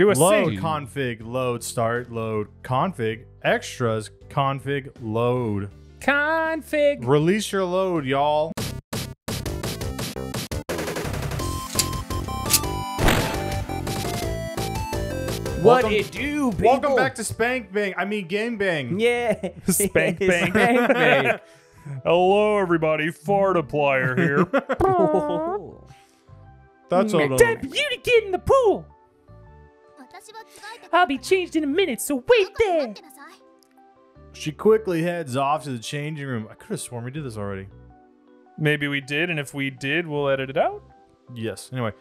Do a load sing. config load start load config extras config load. Config. Release your load, y'all. What Welcome- it do, people? Welcome back to Spank Bang. I mean Game Bang. Yeah. Spank bang. Spank bang. Hello, everybody. Fart Fartiplier here. That's all. Time for you to get in the pool. I'll be changed in a minute, so wait there. She quickly heads off to the changing room. I could have sworn we did this already. Maybe we did, and if we did, we'll edit it out. Yes. Anyway,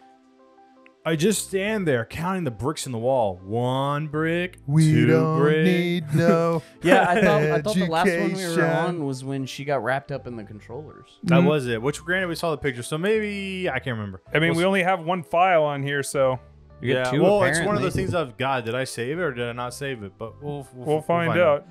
I just stand there counting the bricks in the wall. One brick, we two brick. no. Yeah, I thought I thought the last one we were on was when she got wrapped up in the controllers. That Mhm. was it. Which, granted, we saw the picture, so maybe I can't remember. I mean, We'll we only have one file on here, so You yeah, two, well, it's one of apparently. those things of God. Did I save it or did I not save it? But we'll we'll, we'll find out.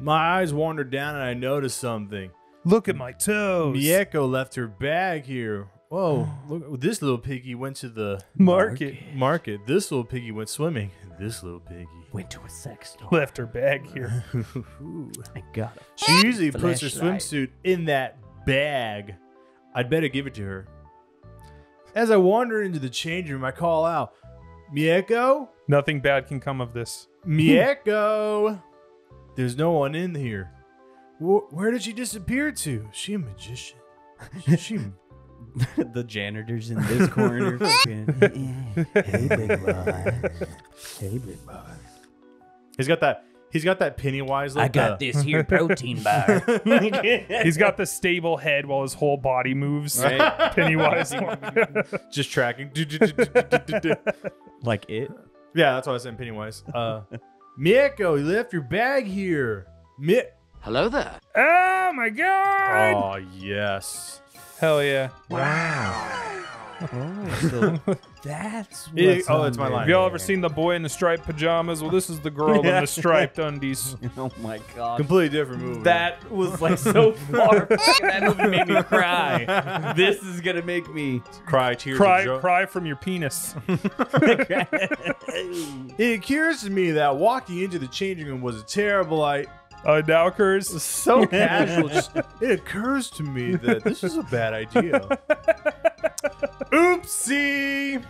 My eyes wandered down and I noticed something. Look at my toes. Mieko left her bag here. Whoa! Look, this little piggy went to the Market. market. This little piggy went swimming. This little piggy. Went to a sex store. Left her bag here. I got it. She usually puts her swimsuit in that bag. I'd better give it to her. As I wander into the change room, I call out, Mieko? Nothing bad can come of this. Mieko! Hmm. There's no one in here. Wh- where did she disappear to? Is she a magician? Is she the janitors in this corner. fucking, hey, big boy. Hey, big boy. He's got that. He's got that Pennywise. Look, I got uh, this here protein bar. He's got the stable head while his whole body moves. Right? Pennywise. Just tracking. like it. yeah, that's why I said Pennywise. Uh, Mieko, you left your bag here. Mi- Hello there. oh my god! oh yes. Hell yeah. Oh, so that's Yeah, what's oh, that's my under line. Have y'all ever seen the boy in the striped pajamas? Well, this is the girl in the striped undies. Oh my god. Completely different movie. That was like so far. that movie made me cry. This is gonna make me. cry tears. Cry, of joy. cry from your penis. It occurs to me that walking into the changing room was a terrible idea. Uh, now occurs. So casual. Just, it occurs to me that this is a bad idea. Oopsie.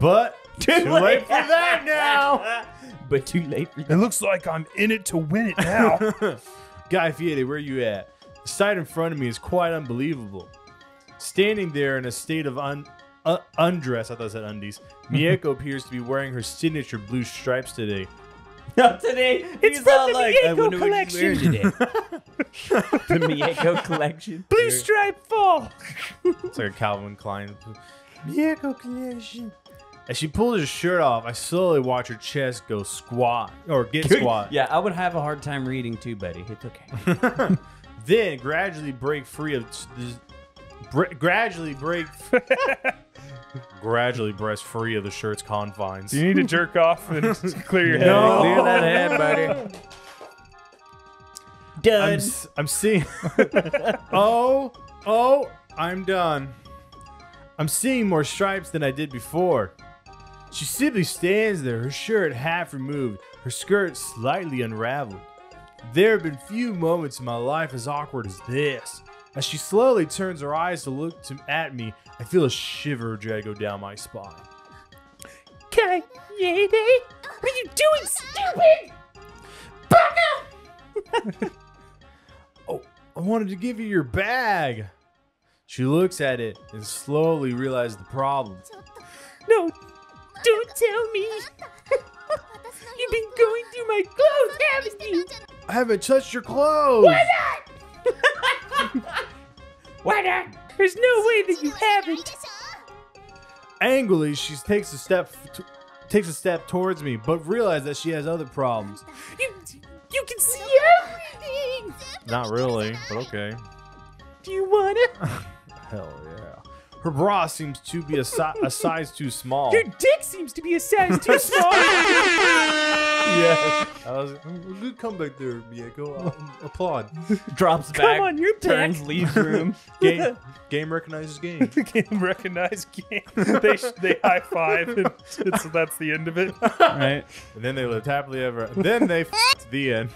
But too, late for that now. But too late for It looks like I'm in it to win it now. Guy Fieri, where you at? The sight in front of me is quite unbelievable. Standing there in a state of un, uh, undress, I thought I said undies. Mieko appears to be wearing her signature blue stripes today. Not today. It's He's from all the like, I wonder what wearing today. the Mieko collection. Blue stripe fall. It's like a Calvin Klein. Mieko collection. As she pulls her shirt off, I slowly watch her chest go squat or get squat. Yeah, I would have a hard time reading too, buddy. It's okay. Then gradually break free of gradually break. Gradually breast free of the shirt's confines. Do you need to jerk off and clear your head? No. Clear that head, buddy. I'm, Done. s- I'm seeing. oh, oh, I'm done. I'm seeing more stripes than I did before. She simply stands there, her shirt half removed, her skirt slightly unraveled. There have been few moments in my life as awkward as this. As she slowly turns her eyes to look to, at me, I feel a shiver drag go down my spine. Okay. What are you doing, stupid? Baka! Oh, I wanted to give you your bag. She looks at it and slowly realizes the problem. No, don't tell me. You've been going through my clothes, haven't you? I haven't touched your clothes. Why not? There's no way that you haven't. Angrily, she takes a step t- takes a step towards me, but realizes that she has other problems. You, you can see everything. Not really, but okay. Do you wanna? Hell yeah. Her bra seems to be a, si- a size too small. Your dick seems to be a size too small. yes. That was a good comeback there, Mieko. Um, applaud. Drops back. Come on, you're back. turns, leaves room. Game, game recognizes game. game recognizes game. they they high five, and it's, that's the end of it. right. And then they lived happily ever. Then they f- the end.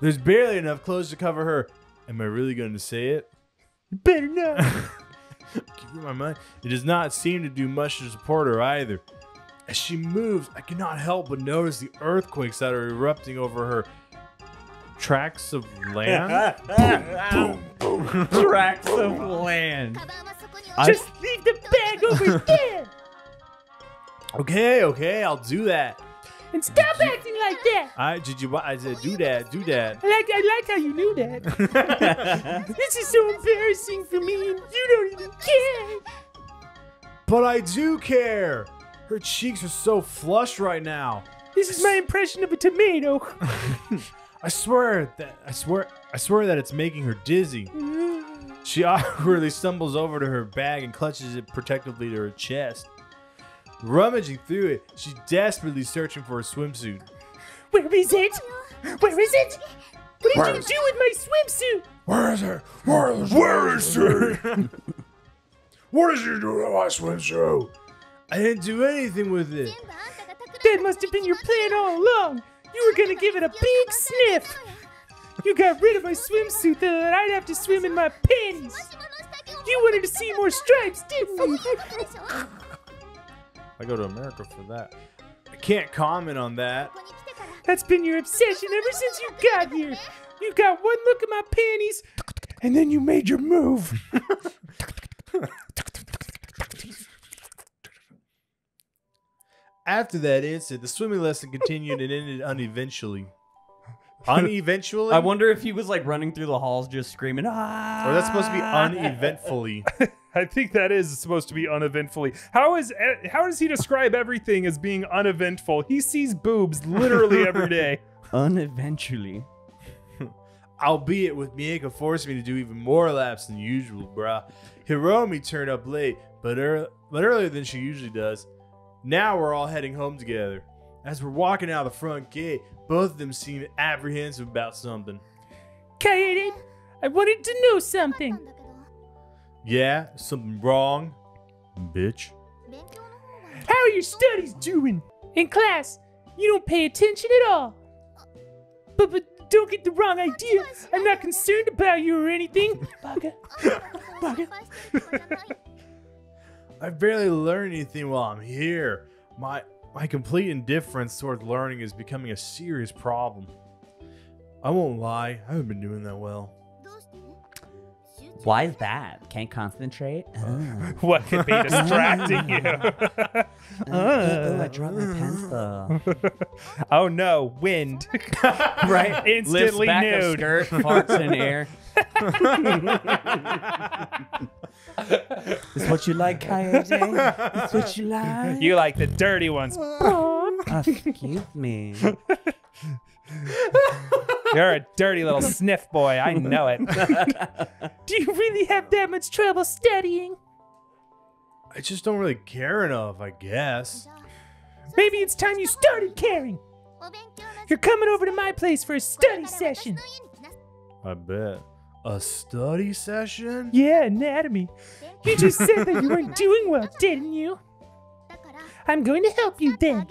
There's barely enough clothes to cover her. Am I really going to say it? Better not. Keep in my mind. It does not seem to do much to support her either. As she moves, I cannot help but notice the earthquakes that are erupting over her tracts of land. Tracts of land. Just leave the bag over there okay, okay, I'll do that. and stop acting like that. I did you? I said do that, do that. I like, I like how you knew that. this is so embarrassing for me, and you don't even care. But I do care. Her cheeks are so flushed right now. This is my impression of a tomato. I swear that I swear I swear that it's making her dizzy. She awkwardly stumbles over to her bag and clutches it protectively to her chest. Rummaging through it, she's desperately searching for a swimsuit. Where is it? Where is it? What did you do with my swimsuit? Where is it? Where is, Where is it? what did you do with my swimsuit? I didn't do anything with it. That must have been your plan all along. You were gonna give it a big sniff. You got rid of my swimsuit so that I'd have to swim in my panties. You wanted to see more stripes, didn't you? I go to America for that. I can't comment on that. That's been your obsession ever since you got here. You got one look at my panties, and then you made your move. After that incident, the swimming lesson continued and ended uneventually. Uneventually? I wonder if he was like running through the halls just screaming, ah. Or that's supposed to be uneventfully. I think that is supposed to be uneventfully. How is eh, how does he describe everything as being uneventful? He sees boobs literally every day. Uneventually. Albeit with Mieko forcing me to do even more laps than usual, bruh. Hiromi turned up late, but, ear- but earlier than she usually does. Now we're all heading home together. As we're walking out the front gate, both of them seem apprehensive about something. Kaede, I wanted to know something. Yeah, something wrong? Bitch. How are your studies doing? In class, you don't pay attention at all. But, but don't get the wrong idea. I'm not concerned about you or anything. Baga. Baga. I barely learn anything while I'm here. My my complete indifference towards learning is becoming a serious problem. I won't lie, I haven't been doing that well. Why is that? Can't concentrate? Oh. What could be distracting you? oh, I dropped my pencil. oh no, wind. right? Instantly Lifts back a nude. skirt, farts in air. Is what you like, Coyote? It's what you like? You like the dirty ones. Oh, excuse me. You're a dirty little sniff boy. I know it. Do you really have that much trouble studying? I just don't really care enough, I guess. Maybe it's time you started caring. You're coming over to my place for a study session. I bet. A study session? Yeah, anatomy. You just said that you weren't doing well, didn't you? I'm going to help you then.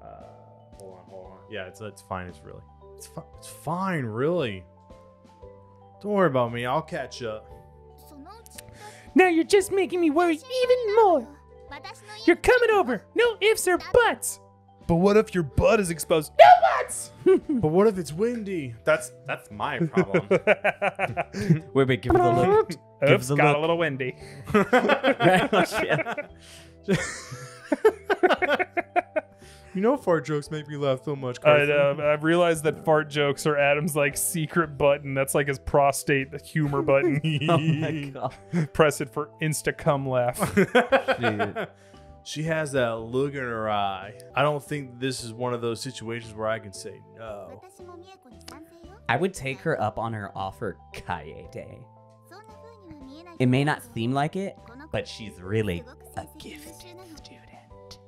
Uh, hold on, hold on. Yeah, it's it's fine. It's really, it's fi- it's fine, really. Don't worry about me. I'll catch up. Now you're just making me worry even more. You're coming over. No ifs or buts. But what if your butt is exposed? No buts. But what if it's windy? That's that's my problem. Wait, wait, give it a look. Give Oops, us a got look. a little windy. Oh, shit. you know, fart jokes make me laugh so much. I, uh, I've realized that fart jokes are Adam's like secret button. That's like his prostate humor button. Oh my god. Press it for insta cum laugh. Dude. she has that look in her eye. I don't think this is one of those situations where I can say no. I would take her up on her offer, Kaede. It may not seem like it, but she's really a gifted student.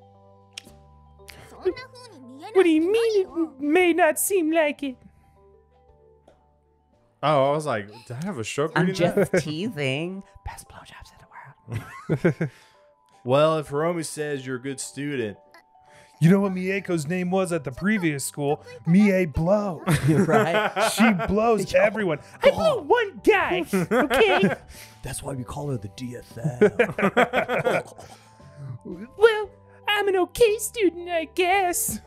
What do you mean it may not seem like it? Oh, I was like, did I have a stroke I'm reading that? just teasing. Best blowjobs in the world. Well, if Hiromi says you're a good student, You know what Mieko's name was at the previous school? Mie Blow. right? She blows everyone. I blew one guy, okay? That's why we call her the DSL. well, I'm an okay student, I guess.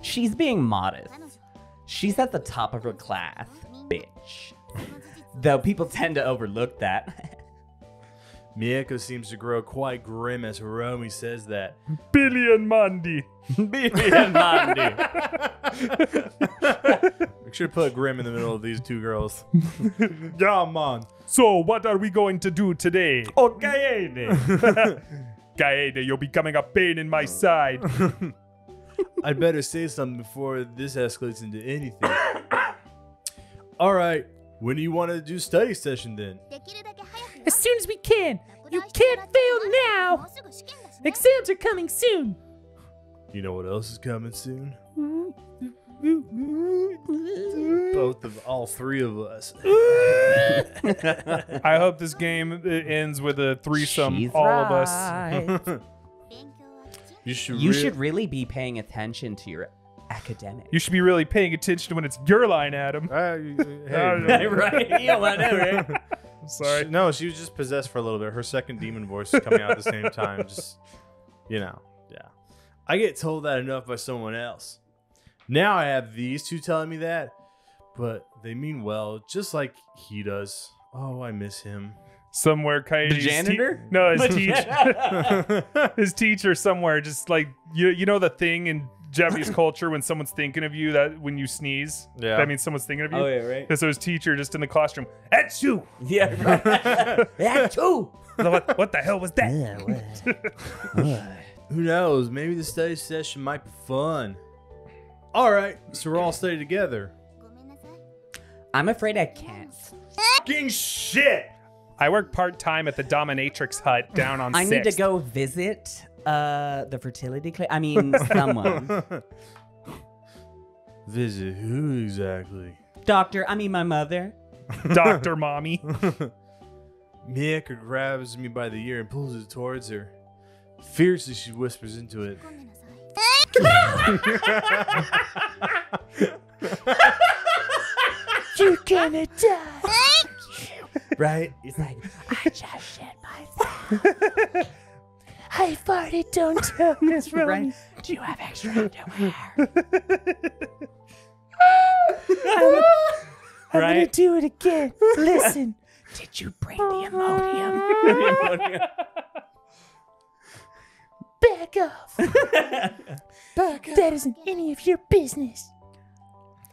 She's being modest. She's at the top of her class, bitch. Though people tend to overlook that. Mieko seems to grow quite grim as Hiromi says that. Billion Mandi. Make sure to put grim in the middle of these two girls. Yeah, man. So, what are we going to do today? Oh, okay, Kaede, you're becoming a pain in my side. I'd better say something before this escalates into anything. All right, when do you want to do study session then? As soon as we can. You can't fail now. Exams are coming soon. You know what else is coming soon? Both of all three of us. I hope this game ends with a threesome, She's all of us. You should. you rea- should really be paying attention to your academics. You should be really paying attention when it's your line, Adam. Uh, hey, right? You don't want to know, right? Sorry. She- no, she was just possessed for a little bit. Her second demon voice is coming out at the same time. Just, you know, yeah. I get told that enough by someone else. Now I have these two telling me that, but they mean well, just like he does. Oh, I miss him. Somewhere, Coyote's The janitor? Te- no, his teacher. his teacher somewhere. Just like you, you know the thing in Japanese culture when someone's thinking of you that when you sneeze, Yeah. that means someone's thinking of you. Oh, yeah, right. And so his teacher just in the classroom, at you. Yeah, right. yeah, too. What, what the hell was that? Who knows? Maybe the study session might be fun. All right, so we're all study together. I'm afraid I can't. Fucking shit! I work part time at the dominatrix hut down on. I need to Sixth. go visit uh the fertility clinic. I mean, someone. Visit who exactly? Doctor, I mean my mother. Doctor Mommy. Miyako grabs me by the ear and pulls it towards her. Fiercely, she whispers into it. You're gonna die. Right? It's like, I just shit myself. I farted. Don't tell Miss Romy. Do you have extra underwear? I'm gonna Right? do it again. Listen. Did you bring the Imodium? Back off. Back off. That isn't any of your business.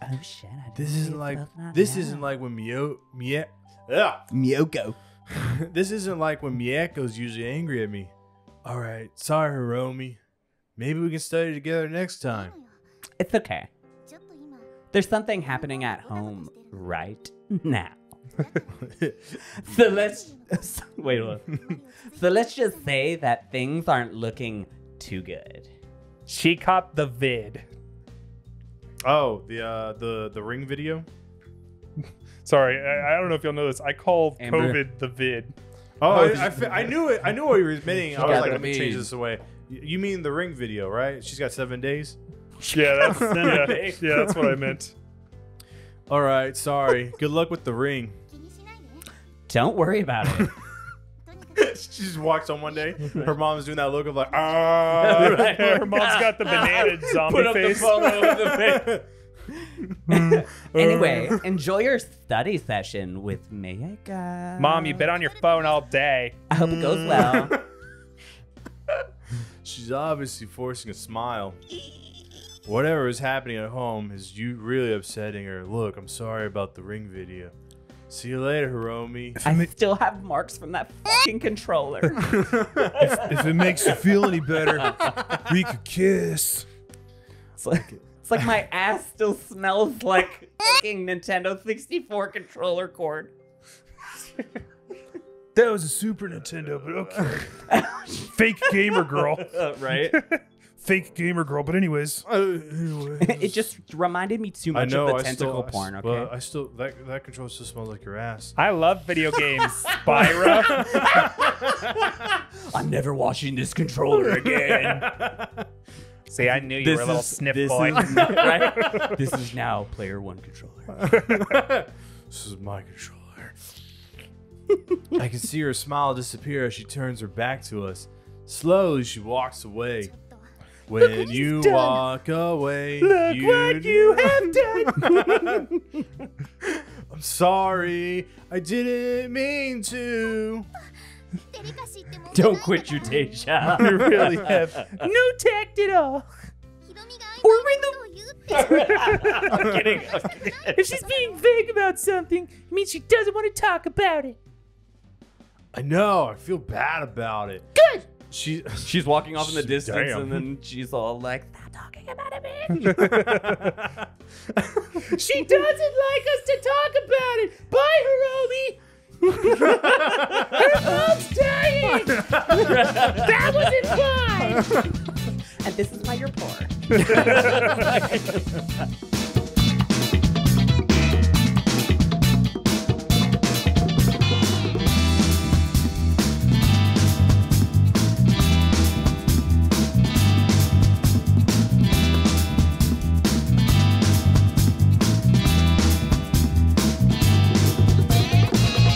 oh shit! I didn't This isn't like this now. isn't like when Mio Mie Ugh. Miyoko. this isn't like when Miyako's usually angry at me. All right, sorry, Hiromi. Maybe we can study together next time. It's okay. There's something happening at home right now. So let's wait. Hold on. so let's just say that things aren't looking too good. She caught the vid. oh, the uh, the the ring video. Sorry, I, I don't know if y'all know this. I call Amber. COVID the vid. Oh, Oh, I, I, fe- I knew it. I knew what you were admitting. I was got like, the let me change this away. Y- You mean the ring video, right? She's got seven days. Yeah, that's yeah, yeah, that's what I meant. All right, sorry. Good luck with the ring. Don't worry about it. she just walks on one day. Her mom's doing that look of like, ah. Her mom's got the banana zombie face. Anyway, uh. enjoy your study session with Mayaka. Mom, you've been on your phone all day. I hope it goes mm. well. She's obviously forcing a smile. Whatever is happening at home is you really upsetting her. Look, I'm sorry about the ring video. See you later, Hiromi. I still have marks from that fucking controller. If it makes you feel any better, we could kiss. It's like it's like my ass still smells like fucking Nintendo 64 controller cord. That was a Super Nintendo, but okay. Fake gamer girl. right? Fake gamer girl. But anyways, uh, it just reminded me too I much know. of the I tentacle still, porn. I, Okay. Well, I still that that controller still smells like your ass. I love video games. Spyro. I'm never watching this controller again. See, I knew you were a little sniff this boy. Is, right? This is now player one controller. This is my controller. I can see her smile disappear as she turns her back to us. Slowly, she walks away. When you done. walk away, Look you what you have done. I'm sorry, I didn't mean to. Don't quit your day job. you really have. no tact at all. Or in I'm kidding. I'm kidding. If she's being vague about something, it means she doesn't want to talk about it. I know, I feel bad about it. Good. She, She's walking off in the distance, Damn. and then she's all like, "Stop talking about it, man." She doesn't like us to talk about it. Bye, Hiromi. Her mom's dying. that was implied. and this is why you're poor.